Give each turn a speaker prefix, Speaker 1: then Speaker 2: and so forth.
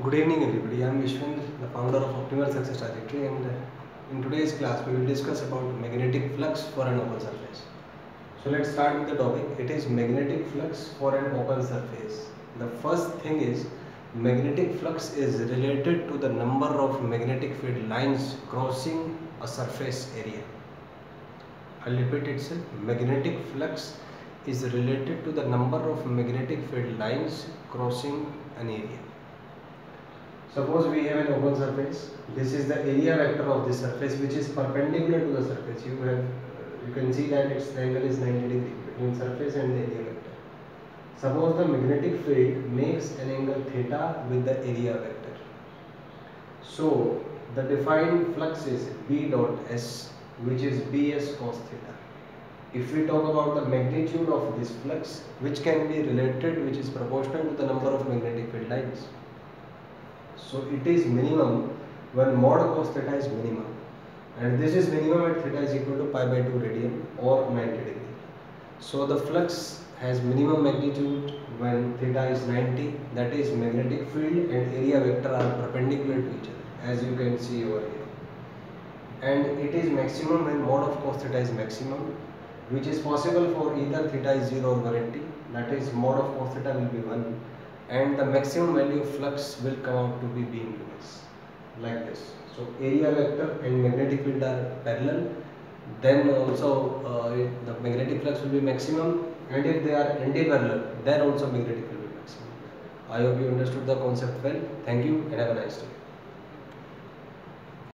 Speaker 1: Good evening everybody, I am Vishvendra, the founder of Optimal Success Trajectory and uh, in today's class we will discuss about magnetic flux for an open surface. So let's start with the topic. It is magnetic flux for an open surface. The first thing is magnetic flux is related to the number of magnetic field lines crossing a surface area. I'll repeat itself. Magnetic flux is related to the number of magnetic field lines crossing an area. Suppose we have an open surface. This is the area vector of the surface which is perpendicular to the surface. You have you can see that its angle is 90 degree between surface and the area vector. Suppose the magnetic field makes an angle theta with the area vector. So the defined flux is B dot S which is Bs cos theta. If we talk about the magnitude of this flux which can be related which is proportional to the number of magnetic field lines. So it is minimum when mod cos theta is minimum. And this is minimum at theta is equal to pi by 2 radian or 90 degree. So the flux has minimum magnitude when theta is 90 that is magnetic field and area vector are perpendicular to each other as you can see over here. And it is maximum when mod of cos theta is maximum which is possible for either theta is 0 or 180 that is mod of cos theta will be 1 and the maximum value of flux will come out to be B into S like this. So area vector and magnetic field are parallel then also uh, the magnetic flux will be maximum and if they are anti-parallel then also magnetic will be maximum. I hope you understood the concept well. Thank you and have a nice day.